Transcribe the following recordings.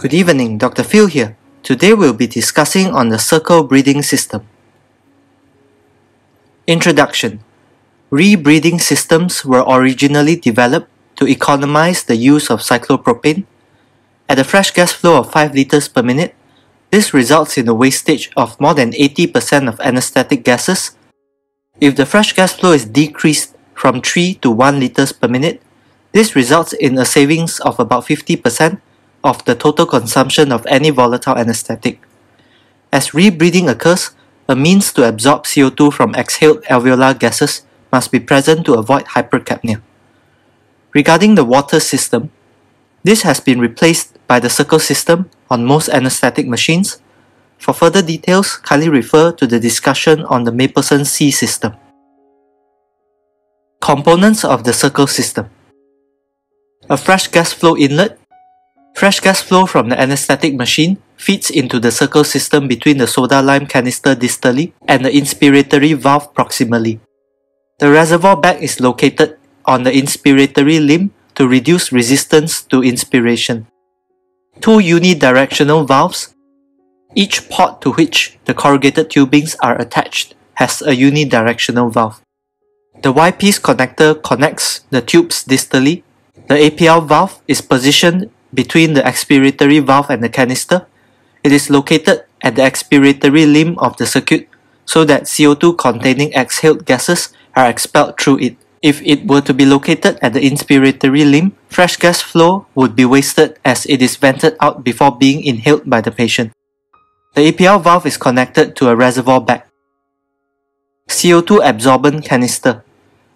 Good evening, Dr. Phil here. Today we'll be discussing on the circle breathing system. Introduction Rebreathing systems were originally developed to economize the use of cyclopropane. At a fresh gas flow of 5 liters per minute, this results in a wastage of more than 80% of anesthetic gases. If the fresh gas flow is decreased from 3 to 1 liters per minute, this results in a savings of about 50% of the total consumption of any volatile anesthetic. As rebreathing occurs, a means to absorb CO2 from exhaled alveolar gases must be present to avoid hypercapnia. Regarding the Waters system, this has been replaced by the circle system on most anesthetic machines. For further details, kindly refer to the discussion on the Mapleson C system. Components of the circle system A fresh gas flow inlet Fresh gas flow from the anesthetic machine feeds into the circle system between the soda lime canister distally and the inspiratory valve proximally. The reservoir bag is located on the inspiratory limb to reduce resistance to inspiration. Two unidirectional valves, each port to which the corrugated tubings are attached has a unidirectional valve. The Y-piece connector connects the tubes distally. The APL valve is positioned between the expiratory valve and the canister. It is located at the expiratory limb of the circuit so that CO2 containing exhaled gases are expelled through it. If it were to be located at the inspiratory limb, fresh gas flow would be wasted as it is vented out before being inhaled by the patient. The APL valve is connected to a reservoir bag. CO2 absorbent canister.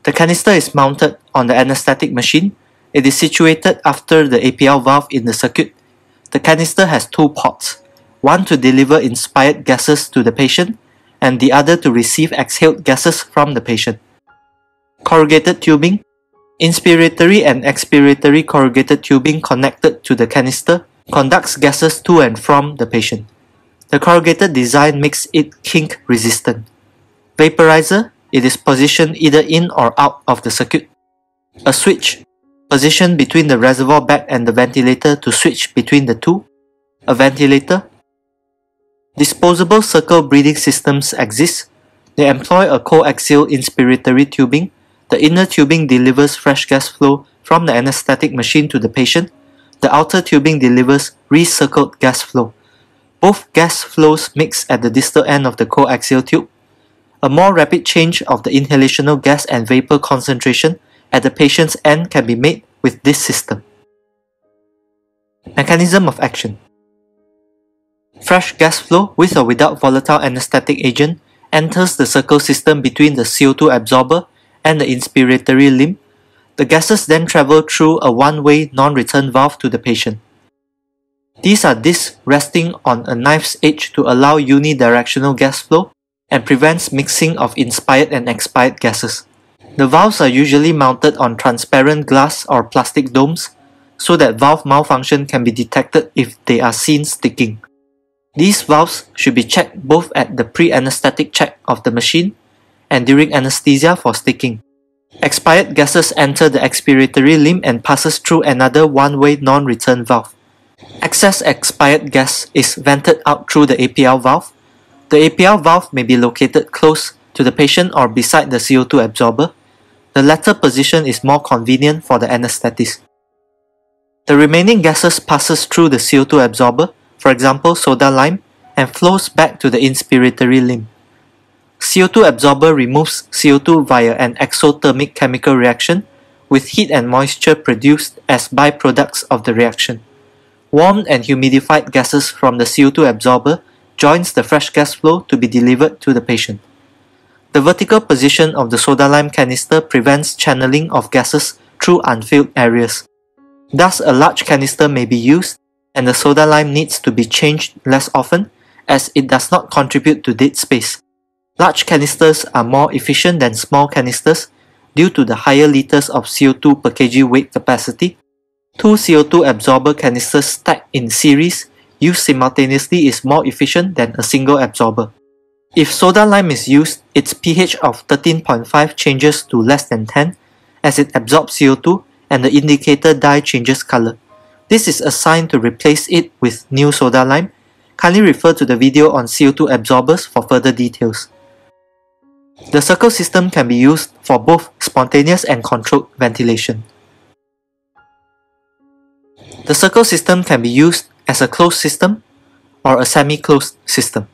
The canister is mounted on the anesthetic machine it is situated after the APL valve in the circuit. The canister has two ports, one to deliver inspired gases to the patient and the other to receive exhaled gases from the patient. Corrugated tubing Inspiratory and expiratory corrugated tubing connected to the canister conducts gases to and from the patient. The corrugated design makes it kink resistant. Vaporizer, it is positioned either in or out of the circuit. A switch, position between the reservoir bag and the ventilator to switch between the two, a ventilator. Disposable circle breathing systems exist. They employ a coaxial inspiratory tubing. The inner tubing delivers fresh gas flow from the anesthetic machine to the patient. The outer tubing delivers recircled gas flow. Both gas flows mix at the distal end of the coaxial tube. A more rapid change of the inhalational gas and vapor concentration at the patient's end can be made with this system. Mechanism of action Fresh gas flow with or without volatile anesthetic agent enters the circle system between the CO2 absorber and the inspiratory limb. The gases then travel through a one-way non-return valve to the patient. These are discs resting on a knife's edge to allow unidirectional gas flow and prevents mixing of inspired and expired gases. The valves are usually mounted on transparent glass or plastic domes so that valve malfunction can be detected if they are seen sticking. These valves should be checked both at the pre-anesthetic check of the machine and during anesthesia for sticking. Expired gases enter the expiratory limb and passes through another one-way non-return valve. Excess expired gas is vented out through the APL valve. The APL valve may be located close to the patient or beside the CO2 absorber the latter position is more convenient for the anesthetist. The remaining gases passes through the CO2 absorber, for example soda lime, and flows back to the inspiratory limb. CO2 absorber removes CO2 via an exothermic chemical reaction with heat and moisture produced as byproducts of the reaction. Warmed and humidified gases from the CO2 absorber joins the fresh gas flow to be delivered to the patient. The vertical position of the soda lime canister prevents channeling of gases through unfilled areas. Thus, a large canister may be used and the soda lime needs to be changed less often as it does not contribute to dead space. Large canisters are more efficient than small canisters due to the higher liters of CO2 per kg weight capacity. Two CO2 absorber canisters stacked in series used simultaneously is more efficient than a single absorber. If soda lime is used, its pH of 13.5 changes to less than 10 as it absorbs CO2 and the indicator dye changes color. This is a sign to replace it with new soda lime. Kindly refer to the video on CO2 absorbers for further details. The circle system can be used for both spontaneous and controlled ventilation. The circle system can be used as a closed system or a semi-closed system.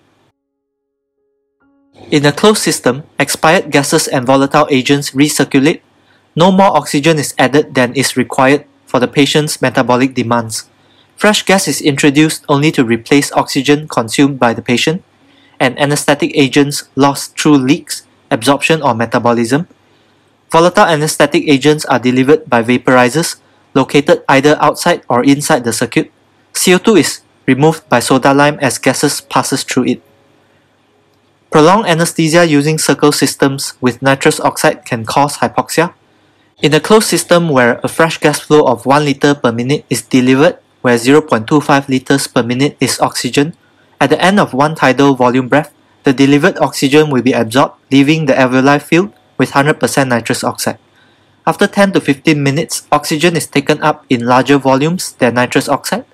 In a closed system, expired gases and volatile agents recirculate. No more oxygen is added than is required for the patient's metabolic demands. Fresh gas is introduced only to replace oxygen consumed by the patient, and anesthetic agents lost through leaks, absorption, or metabolism. Volatile anesthetic agents are delivered by vaporizers located either outside or inside the circuit. CO2 is removed by soda lime as gases passes through it. Prolonged anesthesia using circle systems with nitrous oxide can cause hypoxia. In a closed system where a fresh gas flow of 1 liter per minute is delivered, where 0.25 liters per minute is oxygen, at the end of one tidal volume breath, the delivered oxygen will be absorbed, leaving the alveoli filled with 100% nitrous oxide. After 10 to 15 minutes, oxygen is taken up in larger volumes than nitrous oxide.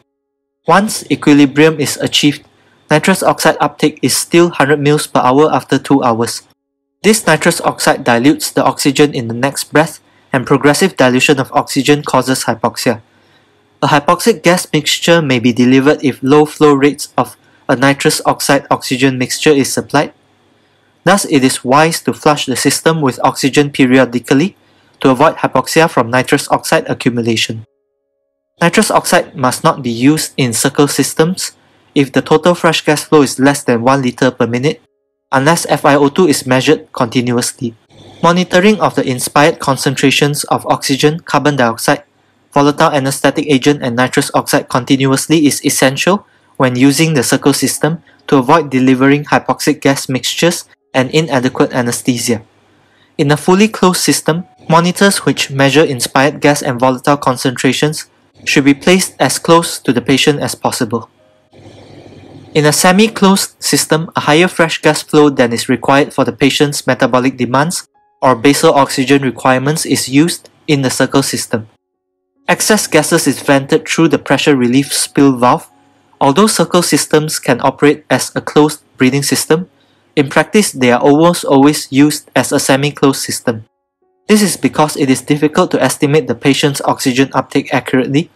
Once equilibrium is achieved, nitrous oxide uptake is still 100 ml per hour after 2 hours. This nitrous oxide dilutes the oxygen in the next breath and progressive dilution of oxygen causes hypoxia. A hypoxic gas mixture may be delivered if low flow rates of a nitrous oxide oxygen mixture is supplied. Thus, it is wise to flush the system with oxygen periodically to avoid hypoxia from nitrous oxide accumulation. Nitrous oxide must not be used in circle systems if the total fresh gas flow is less than 1 liter per minute, unless FiO2 is measured continuously. Monitoring of the inspired concentrations of oxygen, carbon dioxide, volatile anesthetic agent and nitrous oxide continuously is essential when using the circle system to avoid delivering hypoxic gas mixtures and inadequate anesthesia. In a fully closed system, monitors which measure inspired gas and volatile concentrations should be placed as close to the patient as possible. In a semi-closed system, a higher fresh gas flow than is required for the patient's metabolic demands or basal oxygen requirements is used in the circle system. Excess gases is vented through the pressure relief spill valve. Although circle systems can operate as a closed breathing system, in practice they are almost always used as a semi-closed system. This is because it is difficult to estimate the patient's oxygen uptake accurately,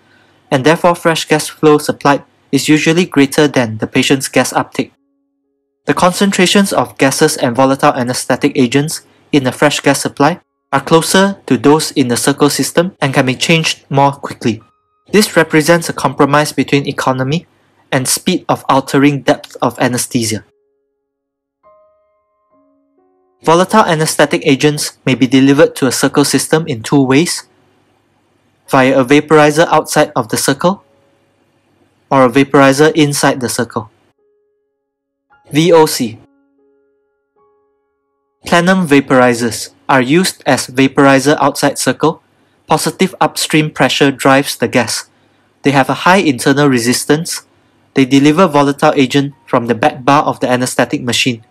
and therefore fresh gas flow supplied is usually greater than the patient's gas uptake. The concentrations of gases and volatile anesthetic agents in the fresh gas supply are closer to those in the circle system and can be changed more quickly. This represents a compromise between economy and speed of altering depth of anesthesia. Volatile anesthetic agents may be delivered to a circle system in two ways via a vaporizer outside of the circle or a vaporizer inside the circle. VOC Plenum vaporizers are used as vaporizer outside circle. Positive upstream pressure drives the gas. They have a high internal resistance. They deliver volatile agent from the back bar of the anesthetic machine.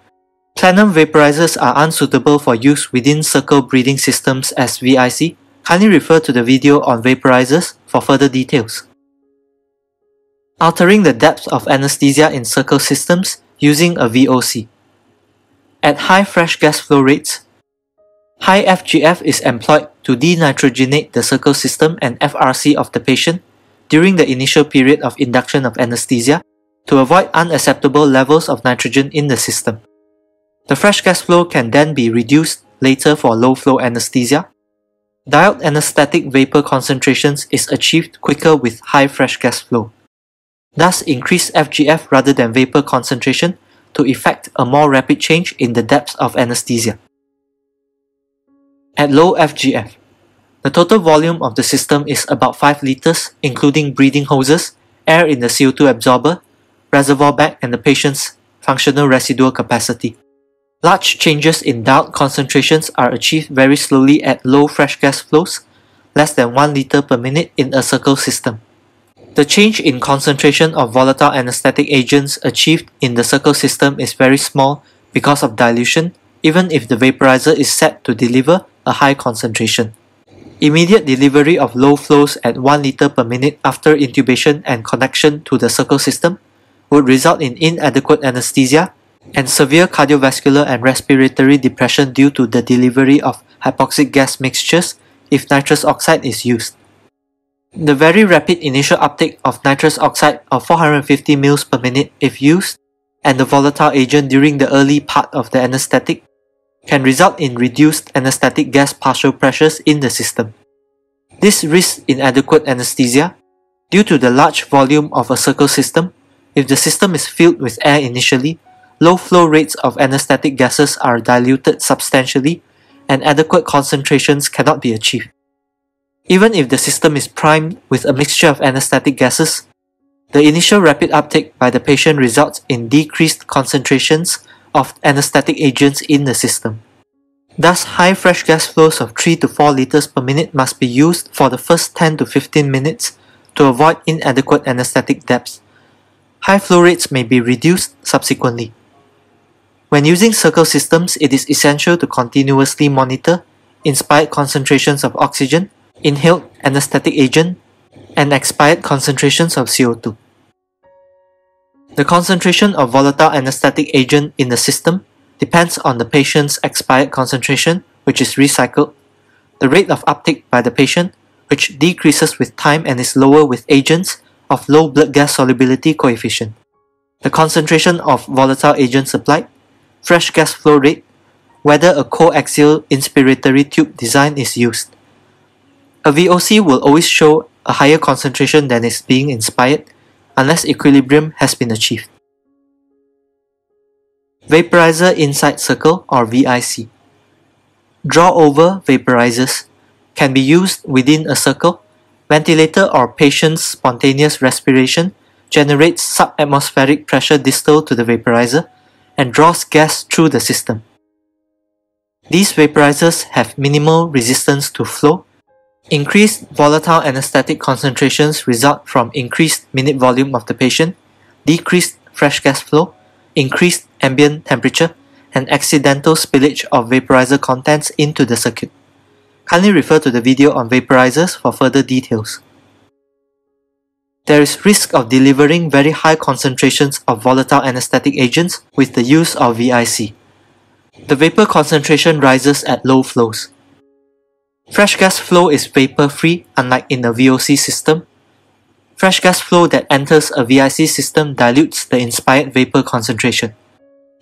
Plenum vaporizers are unsuitable for use within circle breathing systems as VIC. Kindly refer to the video on vaporizers for further details altering the depth of anesthesia in circle systems using a VOC. At high fresh gas flow rates, high FGF is employed to denitrogenate the circle system and FRC of the patient during the initial period of induction of anesthesia to avoid unacceptable levels of nitrogen in the system. The fresh gas flow can then be reduced later for low flow anesthesia. Dialed anesthetic vapor concentrations is achieved quicker with high fresh gas flow thus increase FGF rather than vapor concentration to effect a more rapid change in the depth of anesthesia. At low FGF, the total volume of the system is about 5 liters including breathing hoses, air in the CO2 absorber, reservoir bag and the patient's functional residual capacity. Large changes in dialed concentrations are achieved very slowly at low fresh gas flows, less than 1 liter per minute in a circle system. The change in concentration of volatile anesthetic agents achieved in the circle system is very small because of dilution, even if the vaporizer is set to deliver a high concentration. Immediate delivery of low flows at 1 liter per minute after intubation and connection to the circle system would result in inadequate anesthesia and severe cardiovascular and respiratory depression due to the delivery of hypoxic gas mixtures if nitrous oxide is used. The very rapid initial uptake of nitrous oxide of 450 ml per minute if used and the volatile agent during the early part of the anesthetic can result in reduced anesthetic gas partial pressures in the system. This risks inadequate anesthesia due to the large volume of a circle system. If the system is filled with air initially, low flow rates of anesthetic gases are diluted substantially and adequate concentrations cannot be achieved. Even if the system is primed with a mixture of anesthetic gases, the initial rapid uptake by the patient results in decreased concentrations of anesthetic agents in the system. Thus, high fresh gas flows of 3 to 4 liters per minute must be used for the first 10 to 15 minutes to avoid inadequate anesthetic depths. High flow rates may be reduced subsequently. When using circle systems, it is essential to continuously monitor inspired concentrations of oxygen, inhaled anesthetic agent, and expired concentrations of CO2. The concentration of volatile anesthetic agent in the system depends on the patient's expired concentration, which is recycled, the rate of uptake by the patient, which decreases with time and is lower with agents of low blood gas solubility coefficient, the concentration of volatile agent supplied, fresh gas flow rate, whether a coaxial inspiratory tube design is used. A VOC will always show a higher concentration than is being inspired unless equilibrium has been achieved. Vaporizer Inside Circle or VIC Draw over vaporizers can be used within a circle. Ventilator or patient's spontaneous respiration generates subatmospheric pressure distal to the vaporizer and draws gas through the system. These vaporizers have minimal resistance to flow Increased volatile anesthetic concentrations result from increased minute volume of the patient, decreased fresh gas flow, increased ambient temperature, and accidental spillage of vaporizer contents into the circuit. Kindly refer to the video on vaporizers for further details. There is risk of delivering very high concentrations of volatile anesthetic agents with the use of VIC. The vapor concentration rises at low flows. Fresh gas flow is vapor-free unlike in a VOC system. Fresh gas flow that enters a VIC system dilutes the inspired vapor concentration.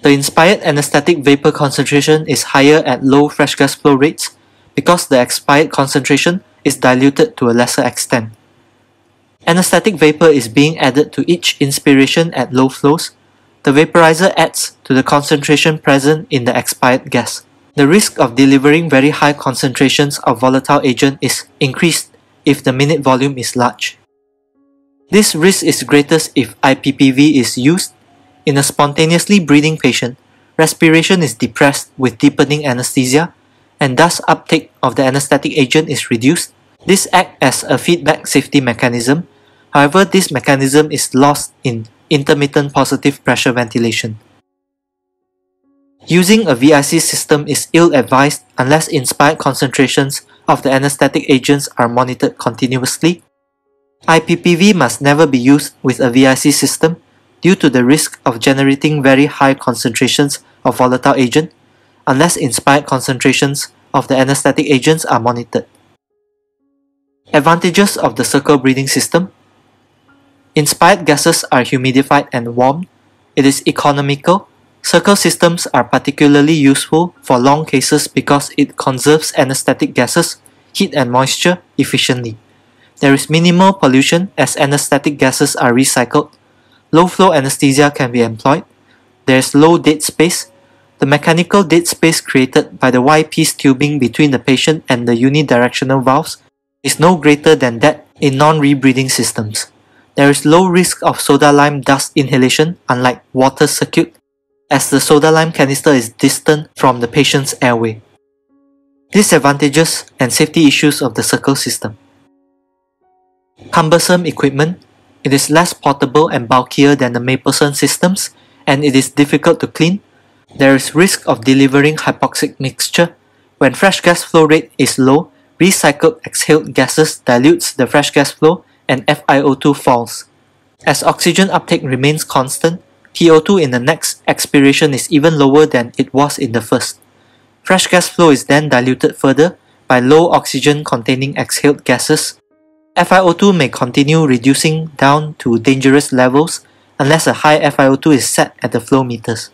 The inspired anesthetic vapor concentration is higher at low fresh gas flow rates because the expired concentration is diluted to a lesser extent. Anesthetic vapor is being added to each inspiration at low flows. The vaporizer adds to the concentration present in the expired gas the risk of delivering very high concentrations of volatile agent is increased if the minute volume is large. This risk is greatest if IPPV is used. In a spontaneously breathing patient, respiration is depressed with deepening anesthesia, and thus uptake of the anesthetic agent is reduced. This acts as a feedback safety mechanism. However, this mechanism is lost in intermittent positive pressure ventilation. Using a VIC system is ill-advised unless inspired concentrations of the anesthetic agents are monitored continuously. IPPV must never be used with a VIC system due to the risk of generating very high concentrations of volatile agent unless inspired concentrations of the anesthetic agents are monitored. Advantages of the circle breathing system Inspired gases are humidified and warmed. It is economical Circle systems are particularly useful for long cases because it conserves anesthetic gases, heat and moisture efficiently. There is minimal pollution as anesthetic gases are recycled. Low flow anesthesia can be employed. There is low dead space. The mechanical dead space created by the Y-piece tubing between the patient and the unidirectional valves is no greater than that in non-rebreathing systems. There is low risk of soda lime dust inhalation unlike Waters circuit as the soda lime canister is distant from the patient's airway. Disadvantages and safety issues of the circle system. Cumbersome equipment. It is less portable and bulkier than the Mapleson systems and it is difficult to clean. There is risk of delivering hypoxic mixture. When fresh gas flow rate is low, recycled exhaled gases dilutes the fresh gas flow and FiO2 falls. As oxygen uptake remains constant, PO2 in the next expiration is even lower than it was in the first. Fresh gas flow is then diluted further by low oxygen containing exhaled gases. FiO2 may continue reducing down to dangerous levels unless a high FiO2 is set at the flow meters.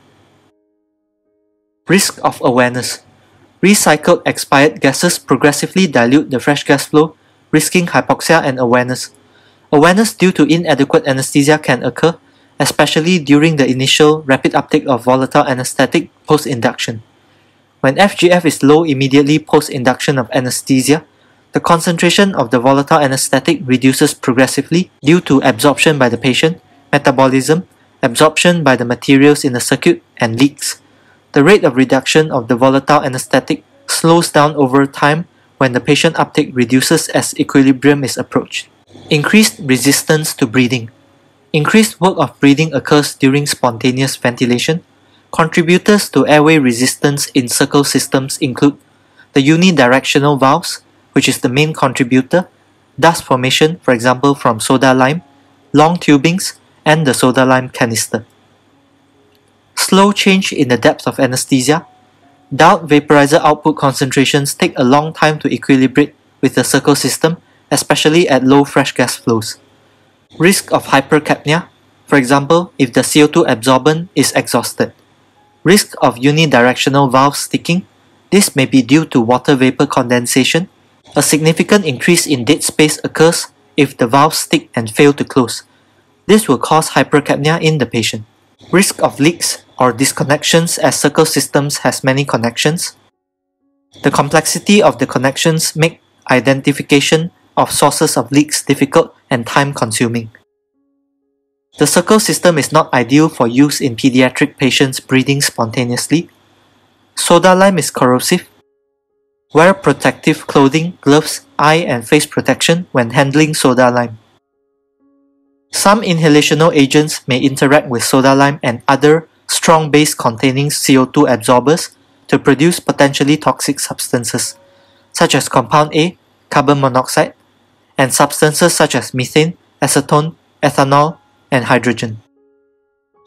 Risk of awareness Recycled expired gases progressively dilute the fresh gas flow, risking hypoxia and awareness. Awareness due to inadequate anesthesia can occur, especially during the initial rapid uptake of volatile anesthetic post-induction. When FGF is low immediately post-induction of anesthesia, the concentration of the volatile anesthetic reduces progressively due to absorption by the patient, metabolism, absorption by the materials in the circuit, and leaks. The rate of reduction of the volatile anesthetic slows down over time when the patient uptake reduces as equilibrium is approached. Increased resistance to breathing. Increased work of breathing occurs during spontaneous ventilation, Contributors to airway resistance in circle systems include the unidirectional valves, which is the main contributor, dust formation, for example from soda lime, long tubings, and the soda lime canister. Slow change in the depth of anesthesia. Dialed vaporizer output concentrations take a long time to equilibrate with the circle system, especially at low fresh gas flows. Risk of hypercapnia, for example, if the CO2 absorbent is exhausted. Risk of unidirectional valve sticking. This may be due to water vapor condensation. A significant increase in dead space occurs if the valves stick and fail to close. This will cause hypercapnia in the patient. Risk of leaks or disconnections as circle systems has many connections. The complexity of the connections make identification of sources of leaks difficult and time consuming. The circle system is not ideal for use in pediatric patients breathing spontaneously. Soda lime is corrosive. Wear protective clothing, gloves, eye and face protection when handling soda lime. Some inhalational agents may interact with soda lime and other strong base containing CO2 absorbers to produce potentially toxic substances, such as compound A, carbon monoxide, and substances such as methane, acetone, ethanol, and hydrogen.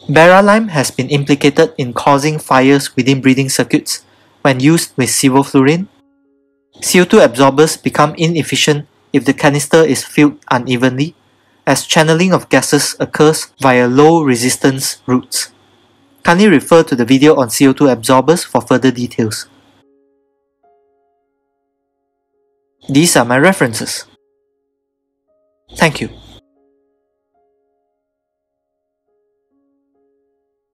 Baralyme has been implicated in causing fires within breathing circuits when used with sevoflurane. CO2 absorbers become inefficient if the canister is filled unevenly, as channeling of gases occurs via low resistance routes. Kindly refer to the video on CO2 absorbers for further details. These are my references. Thank you.